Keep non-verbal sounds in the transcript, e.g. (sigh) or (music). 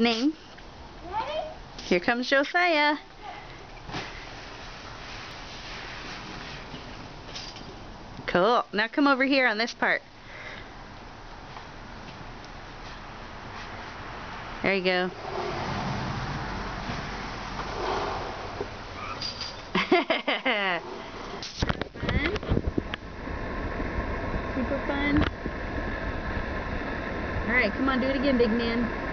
Name. Here comes Josiah. Cool. Now come over here on this part. There you go. fun? (laughs) Super fun? Alright, come on, do it again, big man.